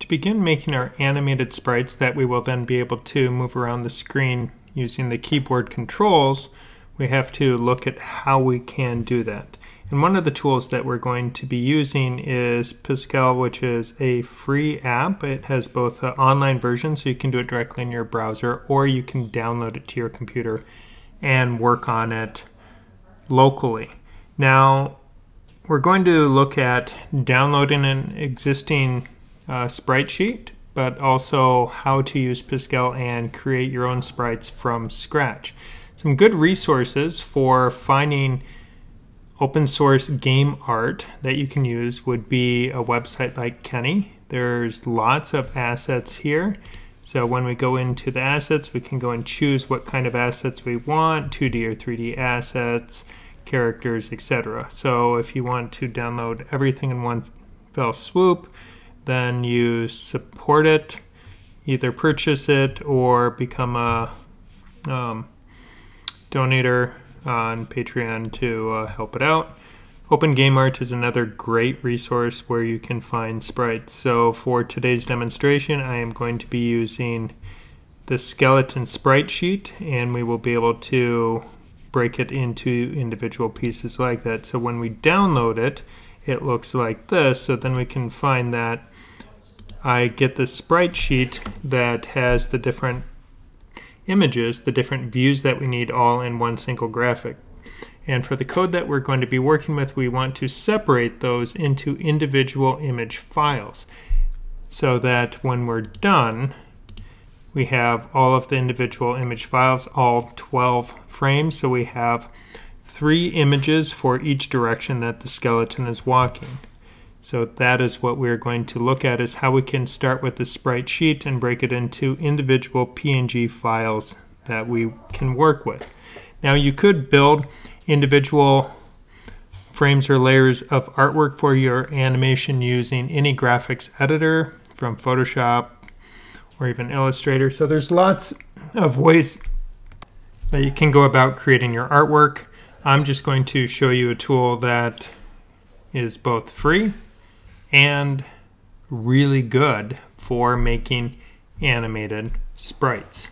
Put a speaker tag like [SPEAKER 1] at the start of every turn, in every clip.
[SPEAKER 1] To begin making our animated sprites that we will then be able to move around the screen using the keyboard controls, we have to look at how we can do that. And one of the tools that we're going to be using is Piskel, which is a free app. It has both an online version, so you can do it directly in your browser, or you can download it to your computer and work on it locally. Now, we're going to look at downloading an existing uh, sprite sheet, but also how to use Piskel and create your own sprites from scratch. Some good resources for finding open source game art that you can use would be a website like Kenney. There's lots of assets here. So when we go into the assets, we can go and choose what kind of assets we want, 2D or 3D assets, characters, etc. So if you want to download everything in one fell swoop, then you support it, either purchase it or become a um, donator on Patreon to uh, help it out. Open Game Art is another great resource where you can find sprites. So for today's demonstration, I am going to be using the skeleton sprite sheet and we will be able to break it into individual pieces like that. So when we download it, it looks like this. So then we can find that I get the sprite sheet that has the different images, the different views that we need all in one single graphic. And for the code that we're going to be working with, we want to separate those into individual image files so that when we're done, we have all of the individual image files, all 12 frames. So we have three images for each direction that the skeleton is walking. So that is what we're going to look at is how we can start with the sprite sheet and break it into individual PNG files that we can work with. Now you could build individual frames or layers of artwork for your animation using any graphics editor from Photoshop or even Illustrator. So there's lots of ways that you can go about creating your artwork. I'm just going to show you a tool that is both free and really good for making animated sprites.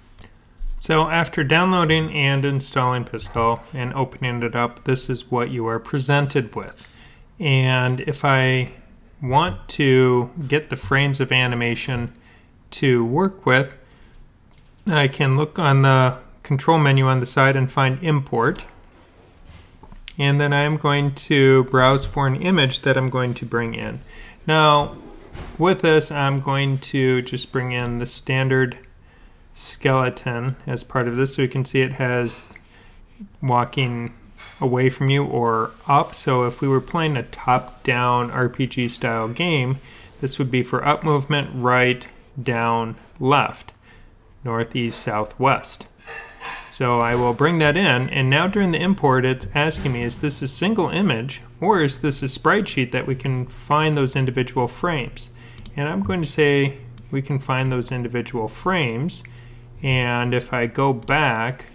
[SPEAKER 1] So after downloading and installing Piskel and opening it up, this is what you are presented with. And if I want to get the frames of animation to work with, I can look on the control menu on the side and find import. And then I'm going to browse for an image that I'm going to bring in. Now, with this, I'm going to just bring in the standard skeleton as part of this. So you can see it has walking away from you or up. So if we were playing a top-down RPG style game, this would be for up movement, right, down, left, northeast, southwest. So I will bring that in, and now during the import, it's asking me, is this a single image, or is this a sprite sheet that we can find those individual frames? And I'm going to say we can find those individual frames, and if I go back,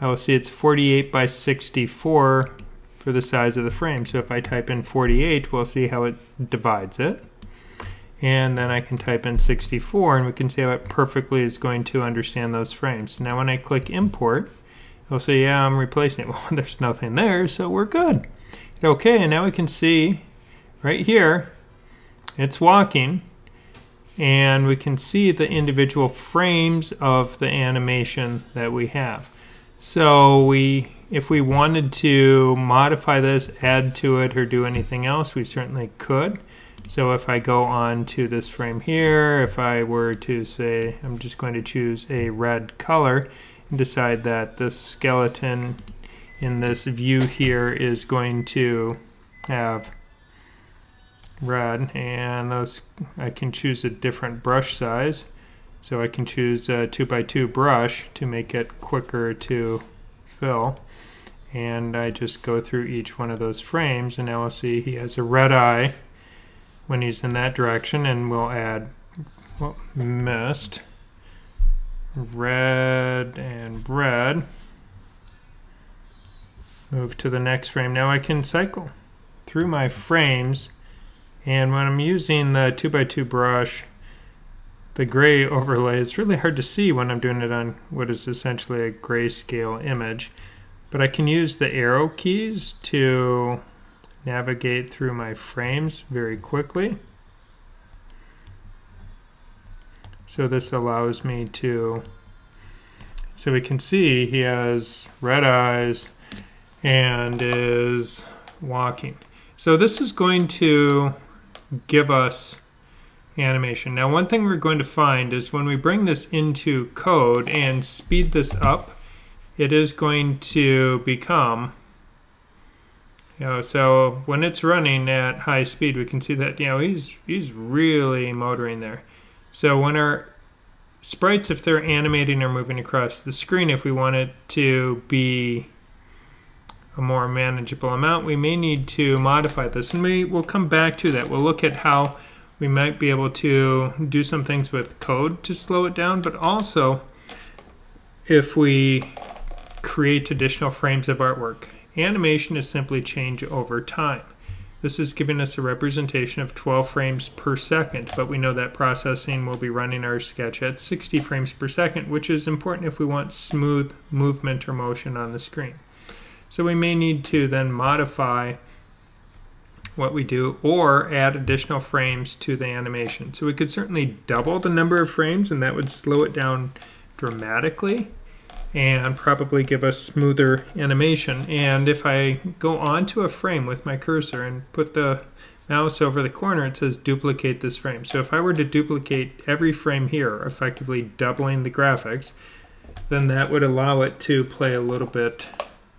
[SPEAKER 1] I will see it's 48 by 64 for the size of the frame. So if I type in 48, we'll see how it divides it. And then I can type in 64 and we can see how it perfectly is going to understand those frames. Now when I click import, it'll say, yeah, I'm replacing it. Well, there's nothing there, so we're good. Okay, and now we can see right here, it's walking and we can see the individual frames of the animation that we have. So we, if we wanted to modify this, add to it, or do anything else, we certainly could. So if I go on to this frame here, if I were to say, I'm just going to choose a red color and decide that this skeleton in this view here is going to have red and those I can choose a different brush size. So I can choose a 2x2 brush to make it quicker to fill. And I just go through each one of those frames and now we'll see he has a red eye when he's in that direction and we'll add well, mist red and red move to the next frame now I can cycle through my frames and when I'm using the 2x2 brush the gray overlay is really hard to see when I'm doing it on what is essentially a grayscale image. But I can use the arrow keys to navigate through my frames very quickly. So this allows me to, so we can see he has red eyes and is walking. So this is going to give us animation. Now one thing we're going to find is when we bring this into code and speed this up, it is going to become, you know, so when it's running at high speed, we can see that, you know, he's, he's really motoring there. So when our sprites, if they're animating or moving across the screen, if we want it to be a more manageable amount, we may need to modify this. And we will come back to that. We'll look at how we might be able to do some things with code to slow it down, but also if we create additional frames of artwork. Animation is simply change over time. This is giving us a representation of 12 frames per second, but we know that processing will be running our sketch at 60 frames per second, which is important if we want smooth movement or motion on the screen. So we may need to then modify what we do or add additional frames to the animation. So we could certainly double the number of frames and that would slow it down dramatically and probably give us smoother animation. And if I go onto a frame with my cursor and put the mouse over the corner, it says duplicate this frame. So if I were to duplicate every frame here, effectively doubling the graphics, then that would allow it to play a little bit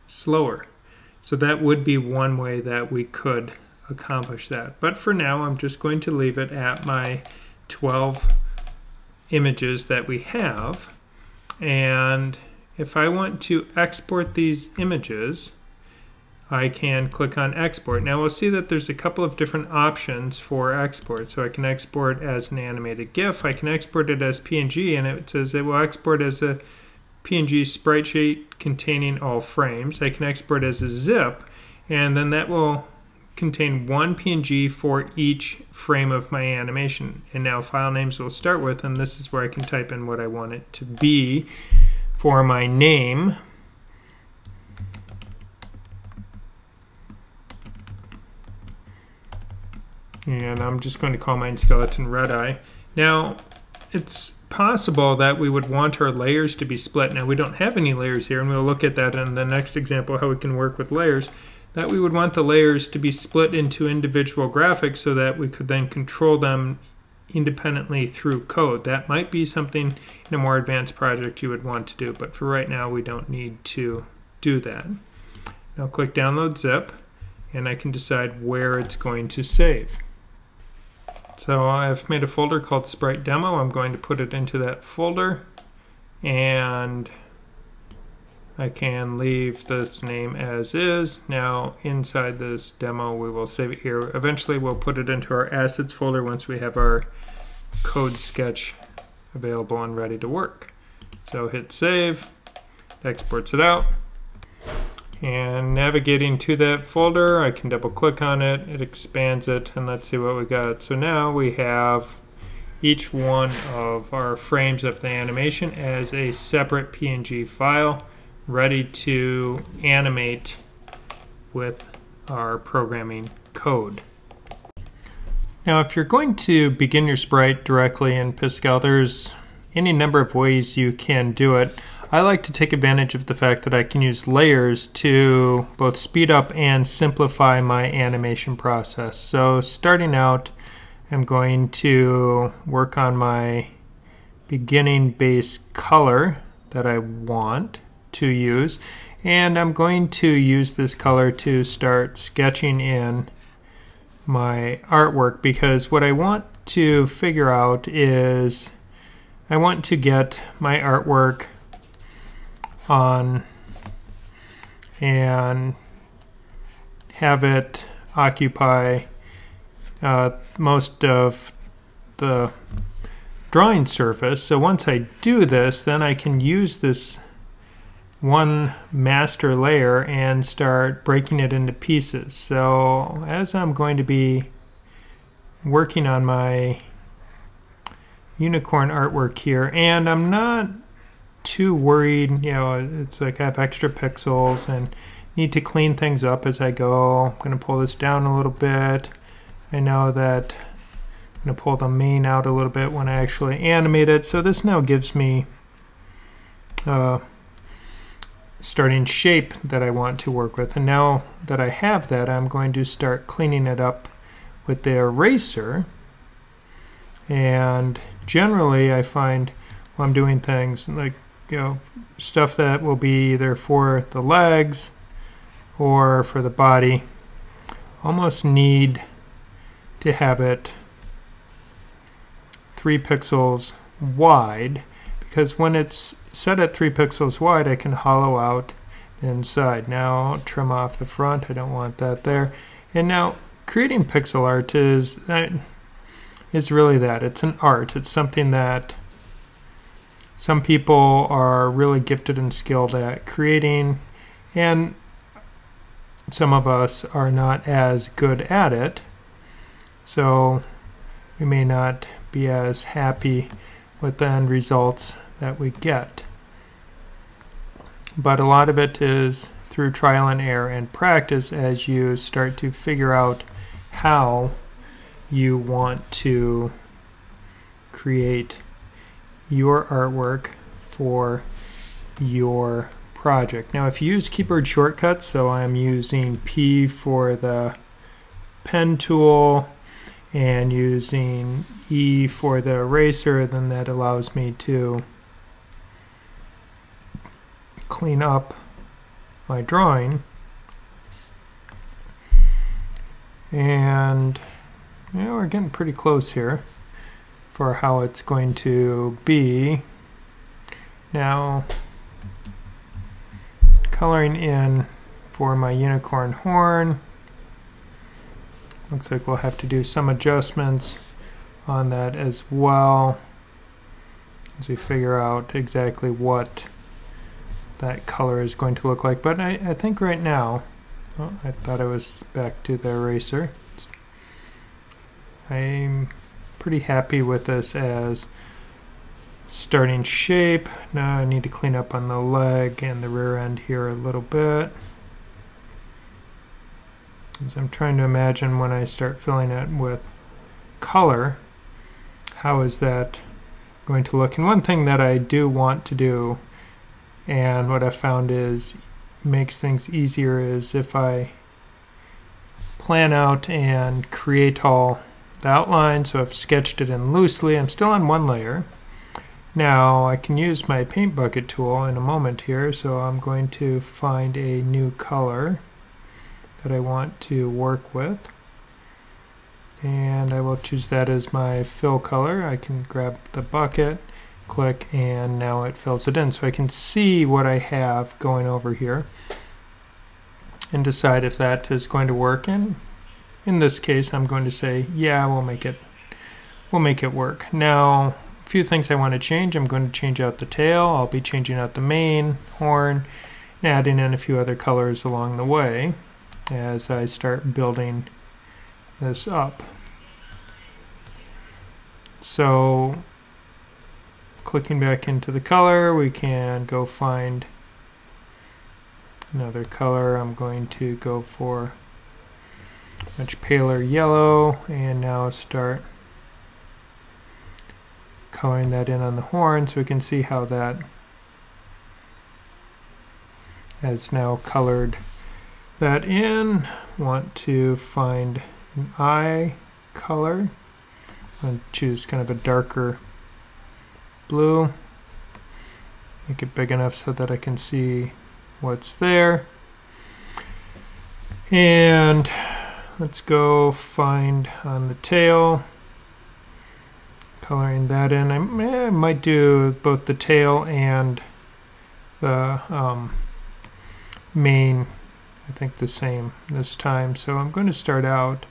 [SPEAKER 1] slower. So that would be one way that we could accomplish that. But for now, I'm just going to leave it at my 12 images that we have. And if I want to export these images, I can click on export. Now we'll see that there's a couple of different options for export. So I can export as an animated GIF, I can export it as PNG, and it says it will export as a PNG sprite sheet containing all frames. I can export as a zip, and then that will contain one PNG for each frame of my animation. And now file names will start with, and this is where I can type in what I want it to be for my name. And I'm just going to call mine skeleton red eye. Now, it's possible that we would want our layers to be split. Now, we don't have any layers here, and we'll look at that in the next example, how we can work with layers that we would want the layers to be split into individual graphics so that we could then control them independently through code. That might be something in a more advanced project you would want to do, but for right now we don't need to do that. Now click download zip and I can decide where it's going to save. So I've made a folder called Sprite Demo. I'm going to put it into that folder and I can leave this name as is. Now inside this demo we will save it here. Eventually we'll put it into our assets folder once we have our code sketch available and ready to work. So hit save, it exports it out. And navigating to that folder, I can double click on it, it expands it, and let's see what we got. So now we have each one of our frames of the animation as a separate PNG file ready to animate with our programming code. Now if you're going to begin your sprite directly in Piskel, there's any number of ways you can do it. I like to take advantage of the fact that I can use layers to both speed up and simplify my animation process. So starting out, I'm going to work on my beginning base color that I want to use. And I'm going to use this color to start sketching in my artwork because what I want to figure out is I want to get my artwork on and have it occupy uh, most of the drawing surface. So once I do this, then I can use this one master layer and start breaking it into pieces. So as I'm going to be working on my unicorn artwork here, and I'm not too worried. You know, it's like I have extra pixels and need to clean things up as I go. I'm going to pull this down a little bit. I know that I'm going to pull the mane out a little bit when I actually animate it. So this now gives me uh, starting shape that I want to work with. And now that I have that, I'm going to start cleaning it up with the eraser. And generally, I find when I'm doing things like, you know, stuff that will be either for the legs or for the body, almost need to have it three pixels wide because when it's set at 3 pixels wide I can hollow out the inside. Now trim off the front, I don't want that there. And now creating pixel art is, is really that. It's an art. It's something that some people are really gifted and skilled at creating and some of us are not as good at it. So we may not be as happy with the end results that we get. But a lot of it is through trial and error and practice as you start to figure out how you want to create your artwork for your project. Now if you use keyboard shortcuts, so I'm using P for the pen tool and using E for the eraser, then that allows me to clean up my drawing. And we're getting pretty close here for how it's going to be. Now, coloring in for my unicorn horn. Looks like we'll have to do some adjustments on that as well as we figure out exactly what that color is going to look like. But I, I think right now, oh, I thought I was back to the eraser. I'm pretty happy with this as starting shape. Now I need to clean up on the leg and the rear end here a little bit. As I'm trying to imagine when I start filling it with color, how is that going to look? And one thing that I do want to do and what I found is makes things easier is if I plan out and create all the outline so I've sketched it in loosely I'm still on one layer. Now I can use my paint bucket tool in a moment here so I'm going to find a new color that I want to work with. And I will choose that as my fill color. I can grab the bucket click and now it fills it in. So I can see what I have going over here and decide if that is going to work. And in this case I'm going to say yeah we'll make it we'll make it work. Now a few things I want to change. I'm going to change out the tail. I'll be changing out the mane horn and adding in a few other colors along the way as I start building this up. So clicking back into the color, we can go find another color. I'm going to go for much paler yellow and now start coloring that in on the horn so we can see how that has now colored that in. Want to find an eye color and choose kind of a darker blue. Make it big enough so that I can see what's there. And let's go find on the tail, coloring that in. I, I might do both the tail and the um, mane, I think the same this time. So I'm going to start out,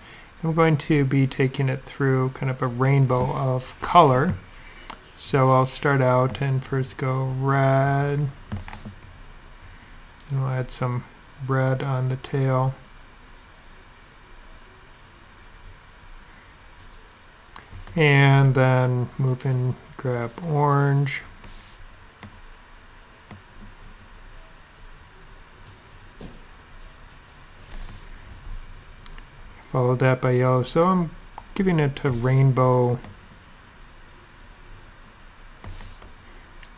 [SPEAKER 1] I'm going to be taking it through kind of a rainbow of color. So I'll start out and first go red. And we'll add some red on the tail. And then move in, grab orange. Follow that by yellow. So I'm giving it a rainbow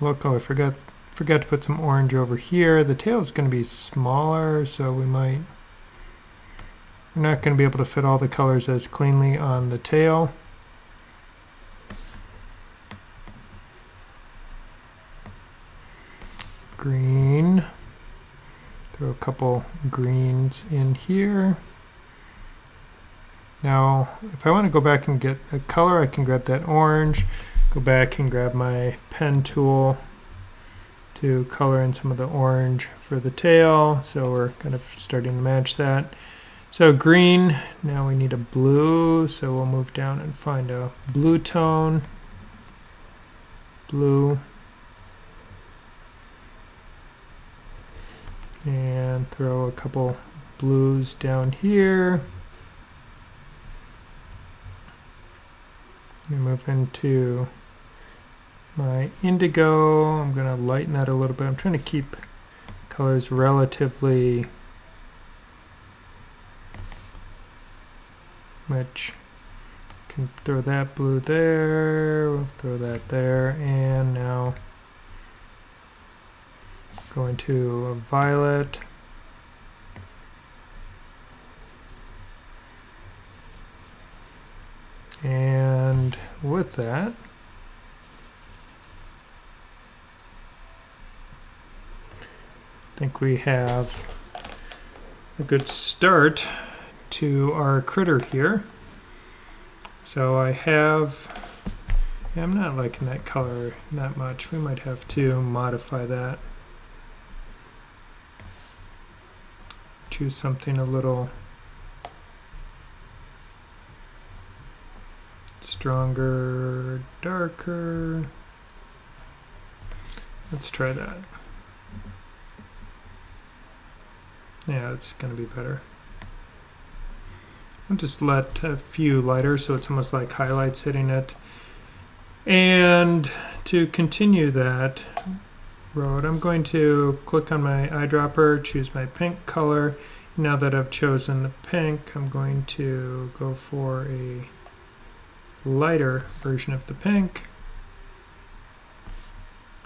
[SPEAKER 1] look. Oh, I forgot forgot to put some orange over here. The tail is going to be smaller, so we might we're not going to be able to fit all the colors as cleanly on the tail. Green. Throw a couple greens in here. Now, if I want to go back and get a color, I can grab that orange, go back and grab my pen tool to color in some of the orange for the tail. So we're kind of starting to match that. So green, now we need a blue, so we'll move down and find a blue tone. Blue. And throw a couple blues down here. We move into my indigo. I'm going to lighten that a little bit. I'm trying to keep colors relatively much. Can throw that blue there, we'll throw that there, and now go into a violet. And with that, think we have a good start to our critter here. So I have, yeah, I'm not liking that color that much. We might have to modify that. Choose something a little stronger, darker. Let's try that. Yeah, it's going to be better. I'll just let a few lighter so it's almost like highlights hitting it. And to continue that road, I'm going to click on my eyedropper, choose my pink color. Now that I've chosen the pink, I'm going to go for a lighter version of the pink.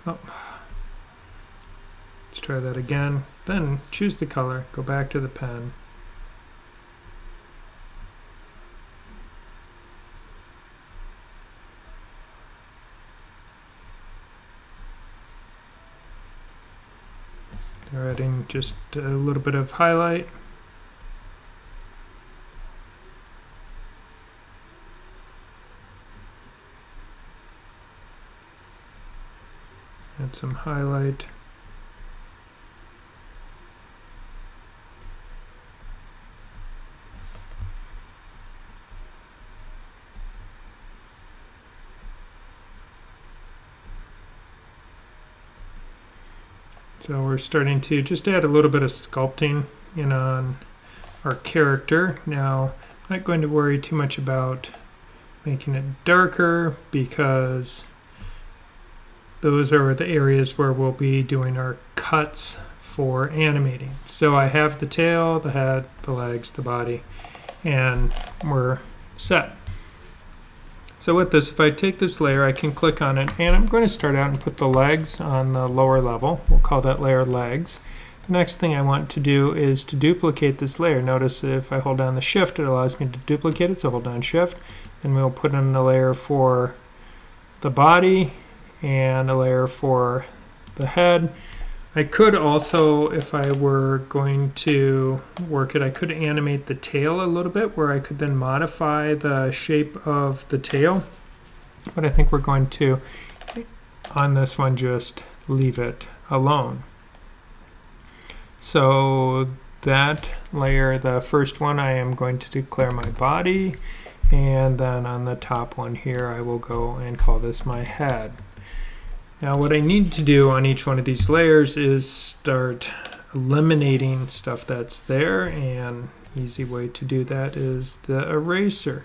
[SPEAKER 1] Oh. Let's try that again. Then choose the color, go back to the pen. They're adding just a little bit of highlight. Add some highlight. So we're starting to just add a little bit of sculpting in on our character. Now, I'm not going to worry too much about making it darker because those are the areas where we'll be doing our cuts for animating. So I have the tail, the head, the legs, the body, and we're set. So with this, if I take this layer, I can click on it, and I'm going to start out and put the legs on the lower level. We'll call that layer legs. The next thing I want to do is to duplicate this layer. Notice if I hold down the shift, it allows me to duplicate it, so hold down shift. and we'll put in a layer for the body and a layer for the head. I could also, if I were going to work it, I could animate the tail a little bit where I could then modify the shape of the tail. But I think we're going to, on this one, just leave it alone. So that layer, the first one, I am going to declare my body. And then on the top one here, I will go and call this my head. Now what I need to do on each one of these layers is start eliminating stuff that's there and easy way to do that is the eraser.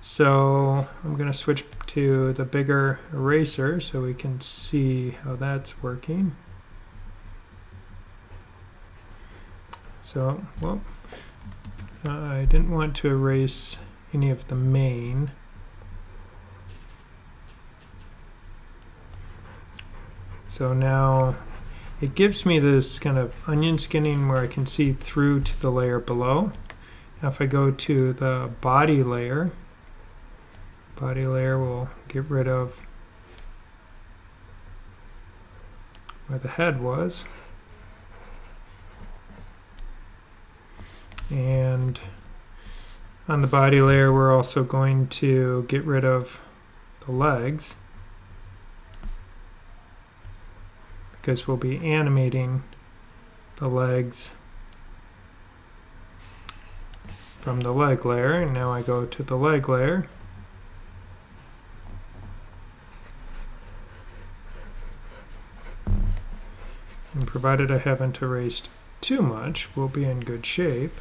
[SPEAKER 1] So I'm going to switch to the bigger eraser so we can see how that's working. So, well, I didn't want to erase any of the mane. So now it gives me this kind of onion skinning where I can see through to the layer below. Now if I go to the body layer, body layer will get rid of where the head was. And on the body layer, we're also going to get rid of the legs. Because we'll be animating the legs from the leg layer. And now I go to the leg layer. And provided I haven't erased too much, we'll be in good shape.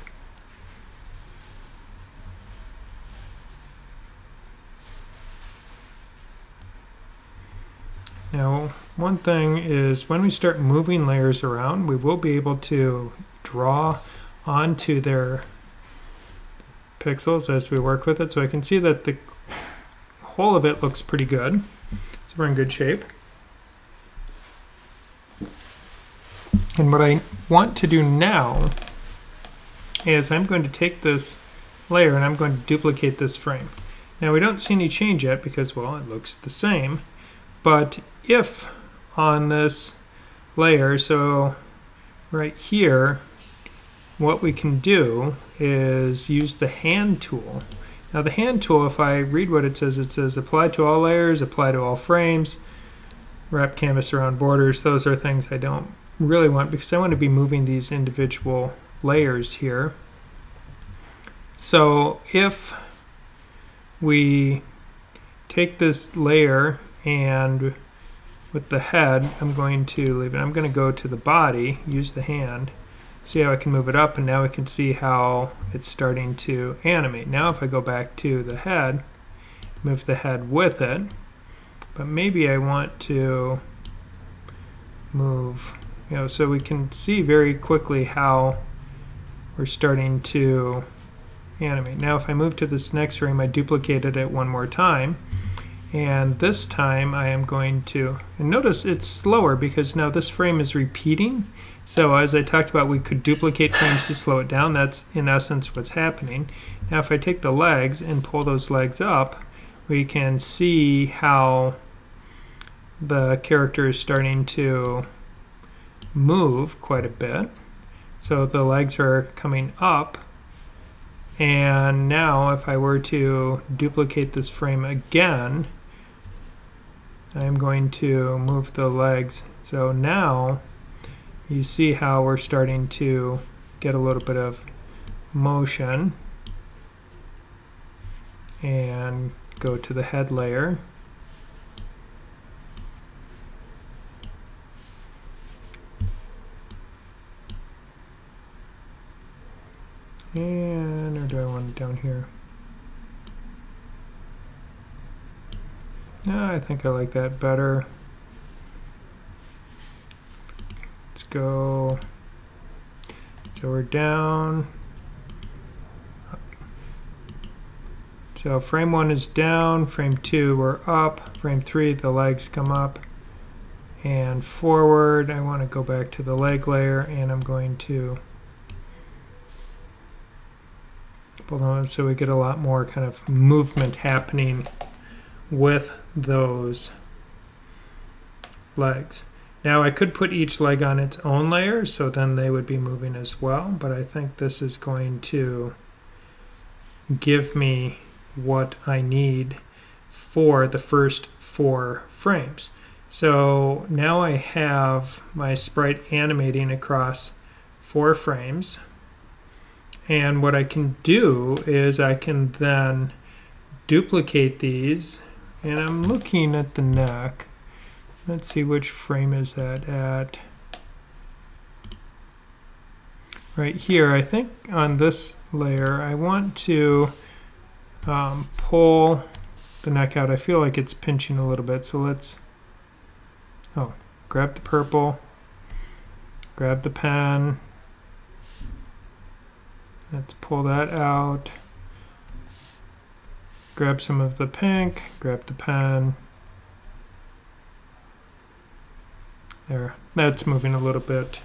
[SPEAKER 1] Now, thing is when we start moving layers around, we will be able to draw onto their pixels as we work with it. So I can see that the whole of it looks pretty good. So we're in good shape. And what I want to do now is I'm going to take this layer and I'm going to duplicate this frame. Now we don't see any change yet because, well, it looks the same. But if on this layer, so right here, what we can do is use the hand tool. Now the hand tool, if I read what it says, it says apply to all layers, apply to all frames, wrap canvas around borders. Those are things I don't really want because I want to be moving these individual layers here. So if we take this layer and with the head, I'm going to leave it. I'm going to go to the body, use the hand, see how I can move it up, and now we can see how it's starting to animate. Now if I go back to the head, move the head with it, but maybe I want to move, you know, so we can see very quickly how we're starting to animate. Now if I move to this next frame, I duplicated it one more time, and this time I am going to, and notice it's slower because now this frame is repeating. So as I talked about, we could duplicate frames to slow it down. That's in essence what's happening. Now if I take the legs and pull those legs up, we can see how the character is starting to move quite a bit. So the legs are coming up. And now if I were to duplicate this frame again, I'm going to move the legs. So now you see how we're starting to get a little bit of motion and go to the head layer. And or do I want it down here? Yeah, I think I like that better. Let's go. So we're down. So frame one is down, frame two we're up, frame three the legs come up and forward. I want to go back to the leg layer and I'm going to pull them so we get a lot more kind of movement happening with those legs. Now I could put each leg on its own layer so then they would be moving as well, but I think this is going to give me what I need for the first four frames. So now I have my sprite animating across four frames. And what I can do is I can then duplicate these and I'm looking at the neck. Let's see which frame is that at. Right here, I think on this layer, I want to um, pull the neck out. I feel like it's pinching a little bit, so let's, oh, grab the purple, grab the pen, let's pull that out, grab some of the pink, grab the pen, there, that's moving a little bit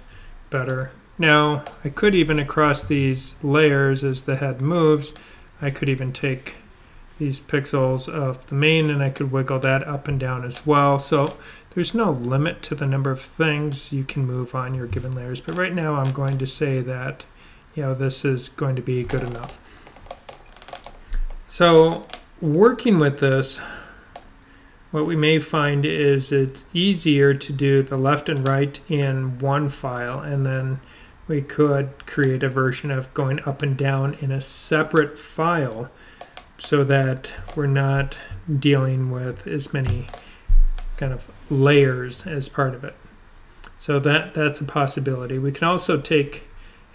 [SPEAKER 1] better. Now, I could even across these layers as the head moves, I could even take these pixels of the mane and I could wiggle that up and down as well. So there's no limit to the number of things you can move on your given layers. But right now I'm going to say that, you know, this is going to be good enough. So working with this, what we may find is it's easier to do the left and right in one file and then we could create a version of going up and down in a separate file so that we're not dealing with as many kind of layers as part of it. So that that's a possibility. We can also take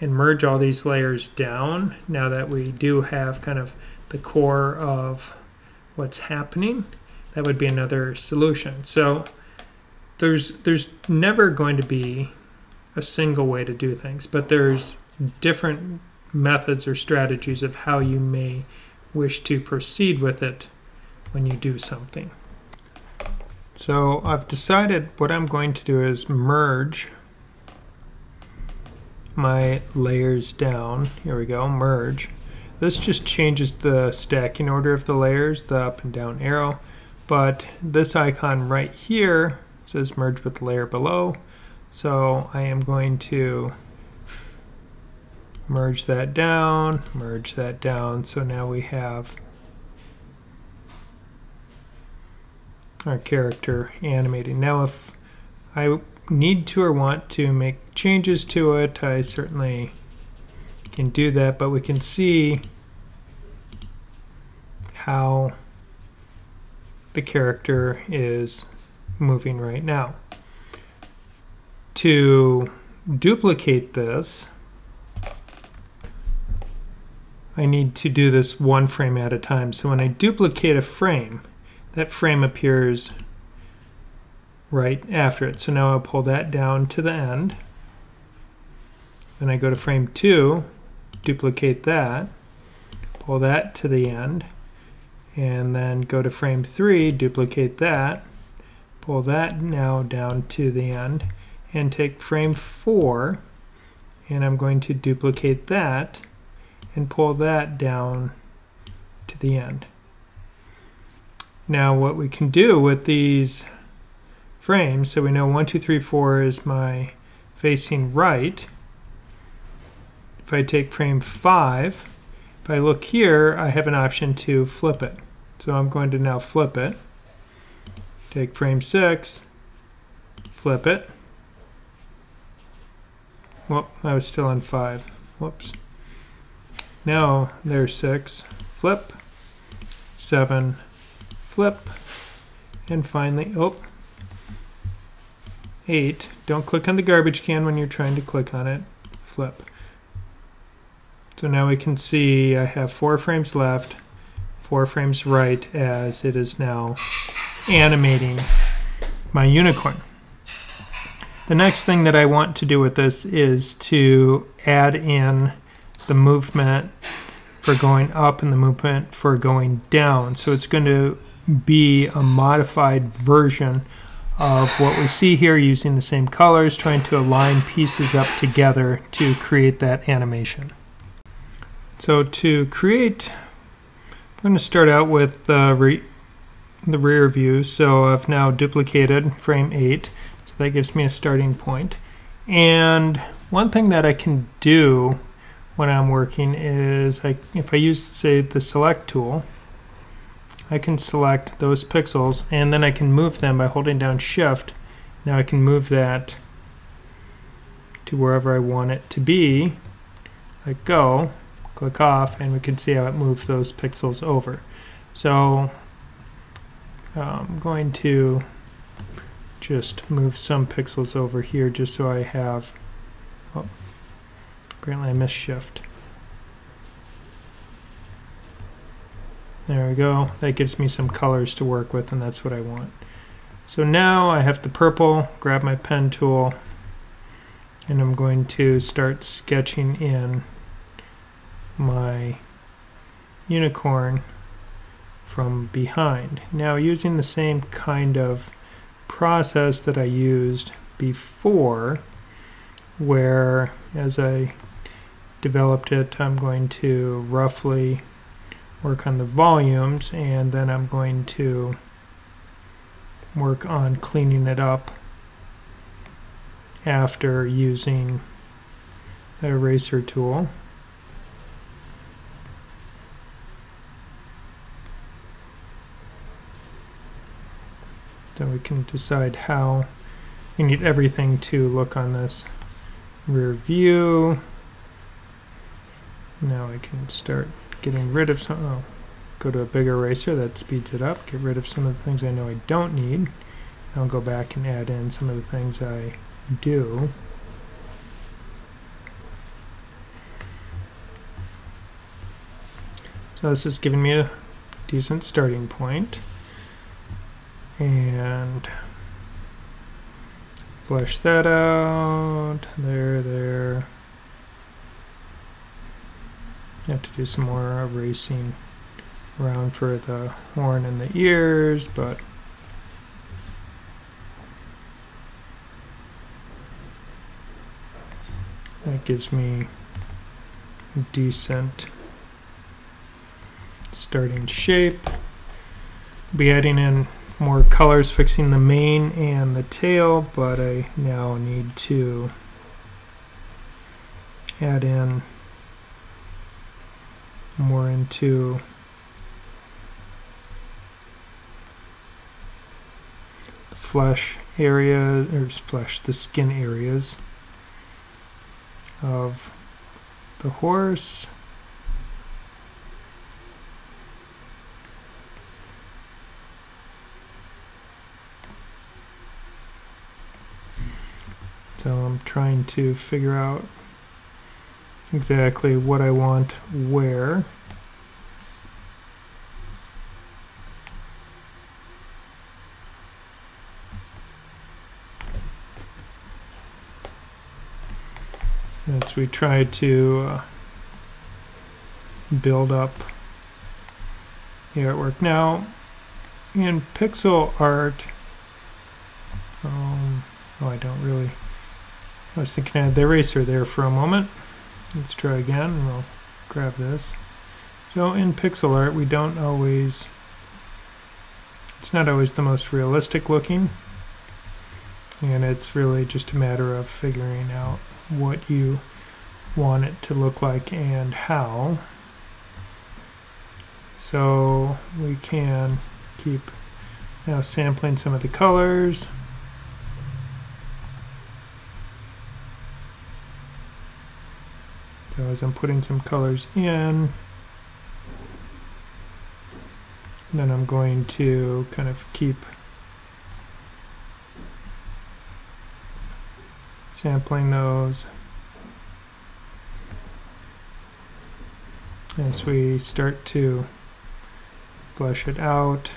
[SPEAKER 1] and merge all these layers down now that we do have kind of the core of what's happening. That would be another solution. So there's there's never going to be a single way to do things, but there's different methods or strategies of how you may wish to proceed with it when you do something. So I've decided what I'm going to do is merge my layers down. Here we go, merge. This just changes the stacking order of the layers, the up and down arrow. But this icon right here says merge with layer below. So I am going to merge that down, merge that down. So now we have our character animating. Now if I need to or want to make changes to it, I certainly can do that, but we can see how the character is moving right now to duplicate this, I need to do this one frame at a time. So when I duplicate a frame, that frame appears right after it. So now I'll pull that down to the end. Then I go to frame 2, duplicate that, pull that to the end, and then go to frame 3, duplicate that, pull that now down to the end, and take frame 4 and I'm going to duplicate that and pull that down to the end. Now what we can do with these frames, so we know 1, 2, 3, 4 is my facing right. If I take frame 5, if I look here, I have an option to flip it. So I'm going to now flip it. Take frame 6, flip it. Well, I was still on five. Whoops. Now there's six. Flip. Seven. Flip. And finally, oh, eight. Don't click on the garbage can when you're trying to click on it. Flip. So now we can see I have four frames left, four frames right as it is now animating my unicorn. The next thing that I want to do with this is to add in the movement for going up and the movement for going down. So it's going to be a modified version of what we see here using the same colors, trying to align pieces up together to create that animation. So to create, I'm going to start out with the, re the rear view. So I've now duplicated frame 8 so that gives me a starting point. And one thing that I can do when I'm working is I, if I use, say, the select tool, I can select those pixels and then I can move them by holding down shift. Now I can move that to wherever I want it to be. Like go, click off, and we can see how it moves those pixels over. So I'm going to just move some pixels over here just so I have, oh, apparently I missed shift. There we go. That gives me some colors to work with, and that's what I want. So now I have the purple, grab my pen tool, and I'm going to start sketching in my unicorn from behind. Now using the same kind of process that I used before, where as I developed it, I'm going to roughly work on the volumes and then I'm going to work on cleaning it up after using the eraser tool. So we can decide how we need everything to look on this rear view. Now we can start getting rid of some, oh, go to a bigger eraser, that speeds it up, get rid of some of the things I know I don't need. I'll go back and add in some of the things I do. So this is giving me a decent starting point. And flesh that out, there, there. Have to do some more erasing around for the horn and the ears, but that gives me a decent starting shape. Be adding in more colors fixing the mane and the tail, but I now need to add in more into the flesh area, or flesh, the skin areas of the horse. So I'm trying to figure out exactly what I want where. As we try to uh, build up the artwork. Now, in pixel art, um, oh, I don't really I was thinking I had the eraser there for a moment. Let's try again. We'll grab this. So in pixel art, we don't always, it's not always the most realistic looking. And it's really just a matter of figuring out what you want it to look like and how. So we can keep now sampling some of the colors. So as I'm putting some colors in, then I'm going to kind of keep sampling those. As we start to flesh it out.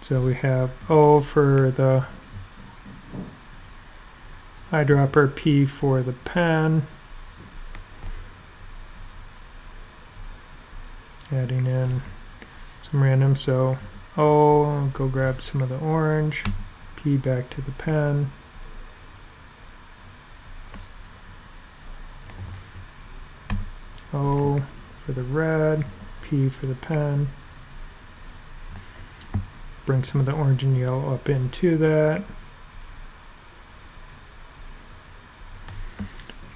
[SPEAKER 1] So we have O for the eyedropper, P for the pen, adding in some random. So O, I'll go grab some of the orange, P back to the pen. O for the red, P for the pen. Bring some of the orange and yellow up into that.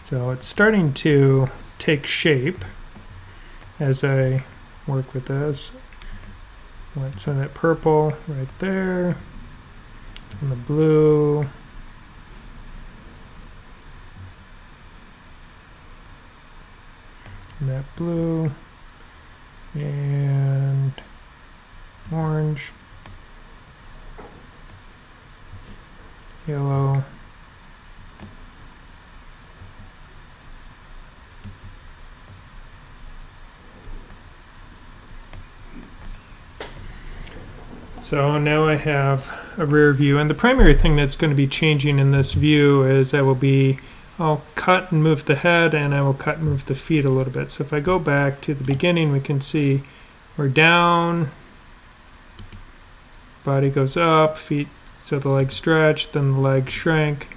[SPEAKER 1] So it's starting to take shape as I work with this. Let's of that purple right there, and the blue. And that blue and orange, yellow, So now I have a rear view and the primary thing that's going to be changing in this view is I will be I'll cut and move the head and I will cut and move the feet a little bit. So if I go back to the beginning we can see we're down, body goes up, feet so the legs stretch, then the legs shrink,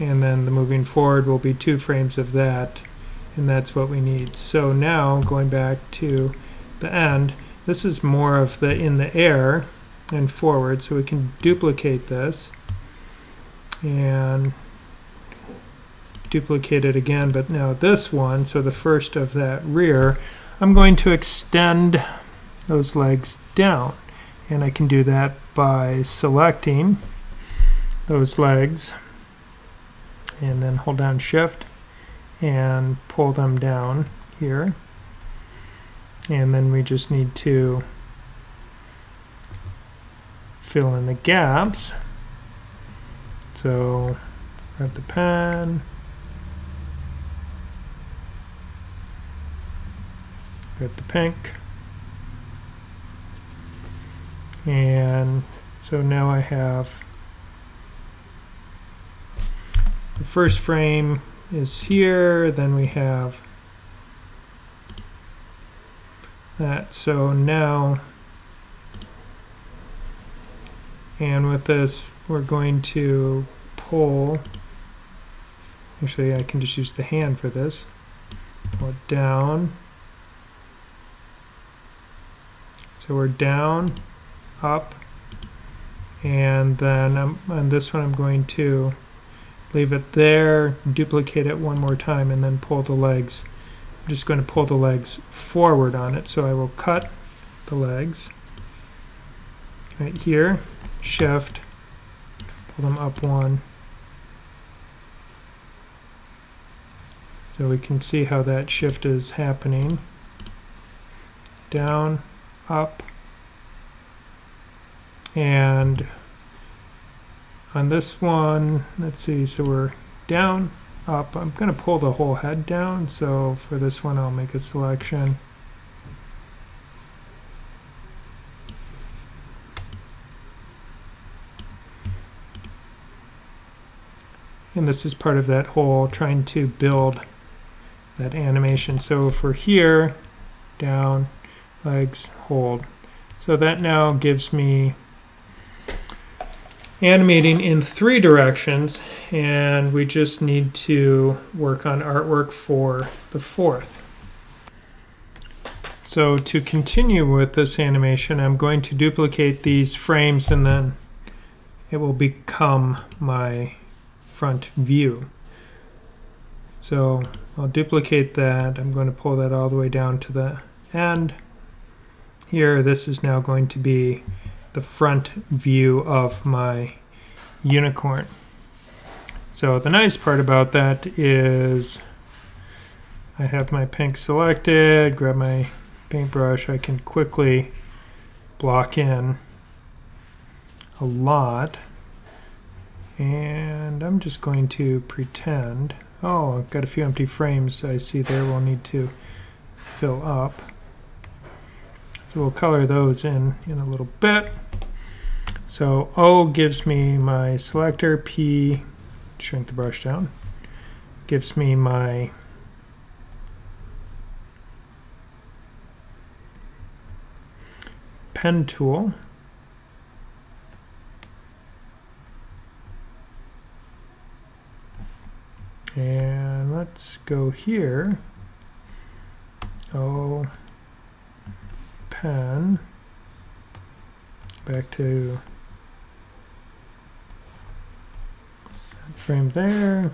[SPEAKER 1] and then the moving forward will be two frames of that, and that's what we need. So now, going back to the end, this is more of the in the air and forward, so we can duplicate this and duplicate it again, but now this one, so the first of that rear, I'm going to extend those legs down. And I can do that by selecting those legs and then hold down shift and pull them down here and then we just need to fill in the gaps. So grab the pen. Grab the pink. And so now I have the first frame is here. Then we have that. So now and with this we're going to pull actually I can just use the hand for this. Pull down. So we're down up and then I'm, on this one I'm going to leave it there, duplicate it one more time, and then pull the legs. I'm just going to pull the legs forward on it, so I will cut the legs right here, shift, pull them up one. So we can see how that shift is happening. Down, up, and on this one, let's see, so we're down, up. I'm going to pull the whole head down, so for this one I'll make a selection. And this is part of that whole trying to build that animation. So for here, down, legs, hold. So that now gives me animating in three directions and we just need to work on artwork for the fourth. So to continue with this animation I'm going to duplicate these frames and then it will become my front view. So I'll duplicate that. I'm going to pull that all the way down to the end. Here this is now going to be the front view of my unicorn. So the nice part about that is I have my pink selected, grab my paintbrush, I can quickly block in a lot. And I'm just going to pretend, oh, I've got a few empty frames I see there we'll need to fill up. So we'll color those in in a little bit. So O gives me my selector, P, shrink the brush down, gives me my pen tool. And let's go here. O pen back to frame there.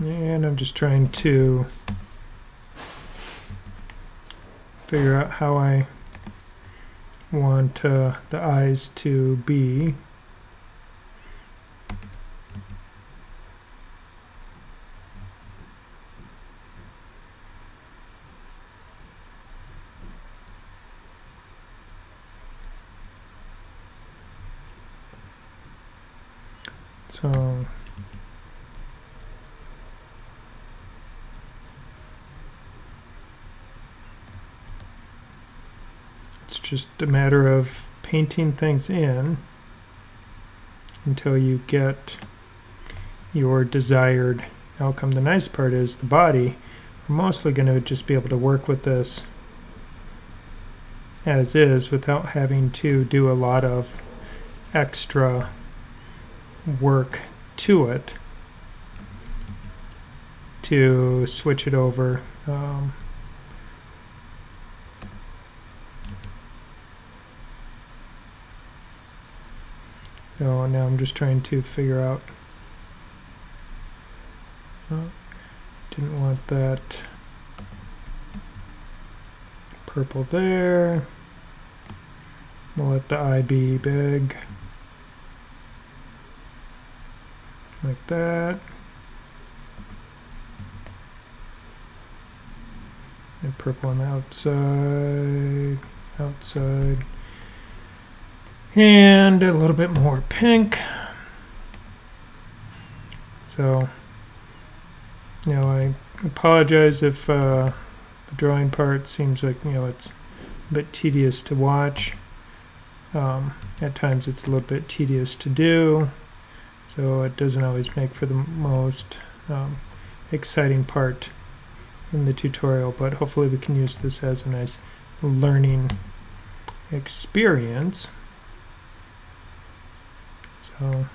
[SPEAKER 1] And I'm just trying to figure out how I want uh, the eyes to be. So just a matter of painting things in until you get your desired outcome. The nice part is the body, we're mostly going to just be able to work with this as is without having to do a lot of extra work to it to switch it over. Um, so now I'm just trying to figure out oh, didn't want that purple there. We'll let the eye be big. Like that. And purple on the outside, outside. And a little bit more pink. So you know, I apologize if uh, the drawing part seems like, you know, it's a bit tedious to watch. Um, at times it's a little bit tedious to do, so it doesn't always make for the most um, exciting part in the tutorial, but hopefully we can use this as a nice learning experience. I'm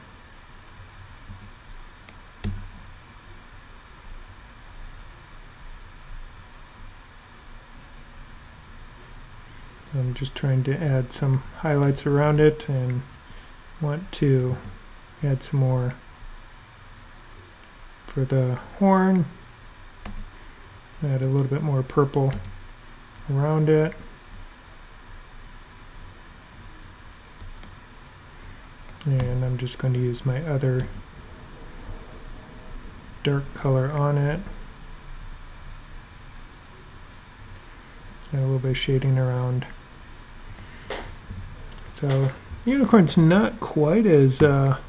[SPEAKER 1] just trying to add some highlights around it and want to add some more for the horn. Add a little bit more purple around it. And I'm just going to use my other dark color on it. And a little bit of shading around so unicorn's not quite as uh,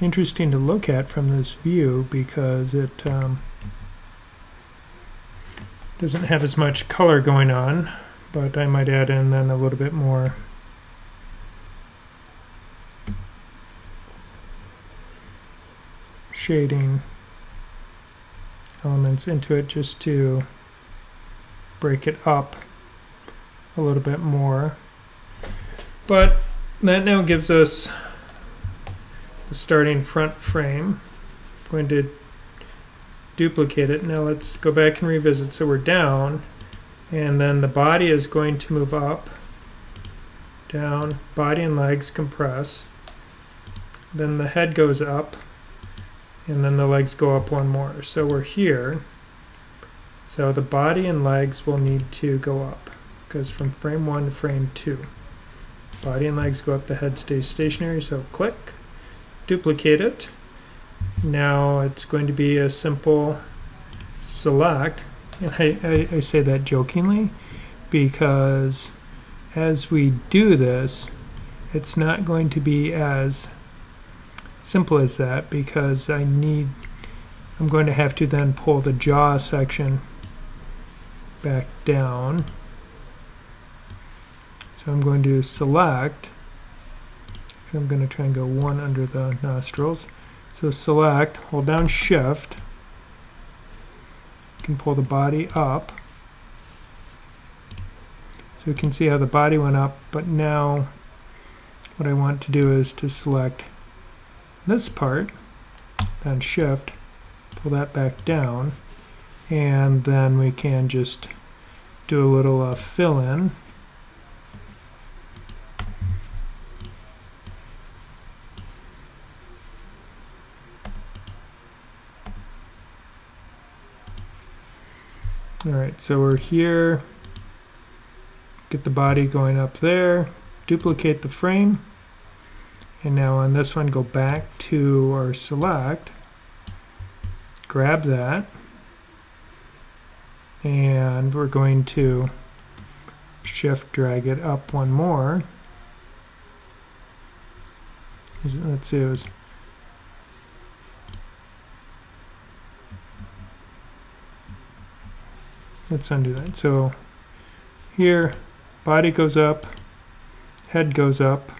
[SPEAKER 1] interesting to look at from this view because it um, doesn't have as much color going on, but I might add in then a little bit more shading elements into it just to break it up a little bit more. But that now gives us the starting front frame. I'm going to duplicate it. Now let's go back and revisit. So we're down, and then the body is going to move up, down, body and legs compress. Then the head goes up, and then the legs go up one more. So we're here. So the body and legs will need to go up because from frame 1 to frame 2. Body and legs go up, the head stays stationary, so click, duplicate it. Now it's going to be a simple select, and I, I, I say that jokingly because as we do this, it's not going to be as simple as that because I need, I'm going to have to then pull the jaw section back down so I'm going to select, I'm going to try and go one under the nostrils. So select, hold down shift, you can pull the body up. So we can see how the body went up, but now what I want to do is to select this part, then shift, pull that back down, and then we can just do a little uh, fill in. All right, so we're here. Get the body going up there. Duplicate the frame. And now on this one, go back to our select. Grab that. And we're going to shift drag it up one more. Let's see, it was let's undo that. So here, body goes up, head goes up,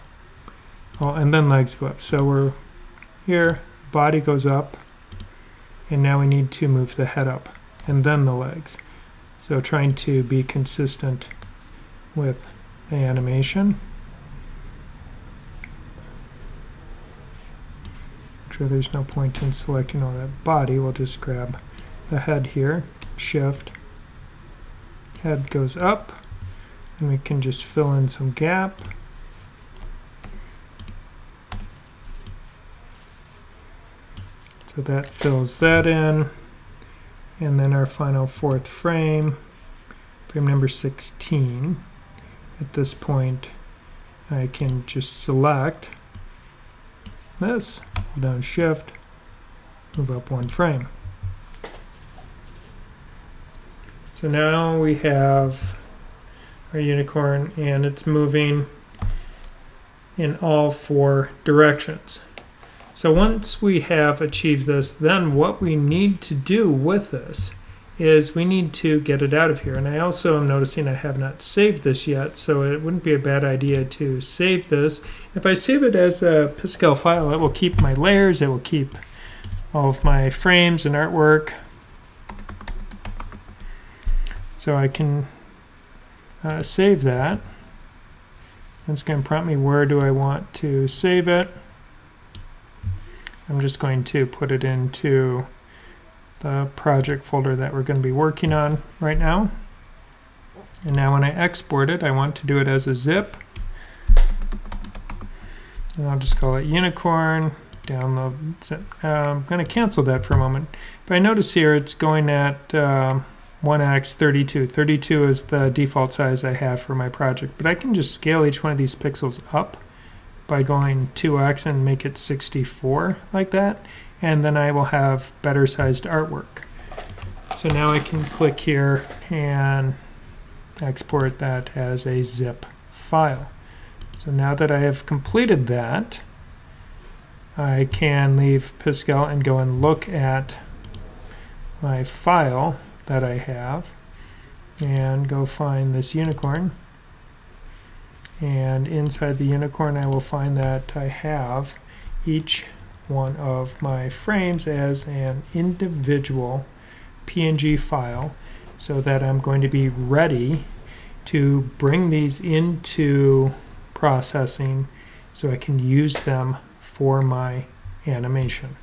[SPEAKER 1] oh, and then legs go up. So we're here, body goes up, and now we need to move the head up, and then the legs. So trying to be consistent with the animation. Sure there's no point in selecting all that body, we'll just grab the head here, shift, head goes up, and we can just fill in some gap. So that fills that in. And then our final fourth frame, frame number 16. At this point, I can just select this, hold down shift, move up one frame. So now we have our unicorn and it's moving in all four directions. So once we have achieved this, then what we need to do with this is we need to get it out of here. And I also am noticing I have not saved this yet, so it wouldn't be a bad idea to save this. If I save it as a Piskel file, it will keep my layers, it will keep all of my frames and artwork. So I can uh, save that. It's going to prompt me where do I want to save it. I'm just going to put it into the project folder that we're going to be working on right now. And now when I export it, I want to do it as a zip. And I'll just call it unicorn, download. Uh, I'm going to cancel that for a moment. If I notice here, it's going at uh, 1x 32. 32 is the default size I have for my project, but I can just scale each one of these pixels up by going 2x and make it 64 like that and then I will have better sized artwork. So now I can click here and export that as a zip file. So now that I have completed that, I can leave Piskel and go and look at my file that I have and go find this unicorn and inside the unicorn I will find that I have each one of my frames as an individual PNG file so that I'm going to be ready to bring these into processing so I can use them for my animation.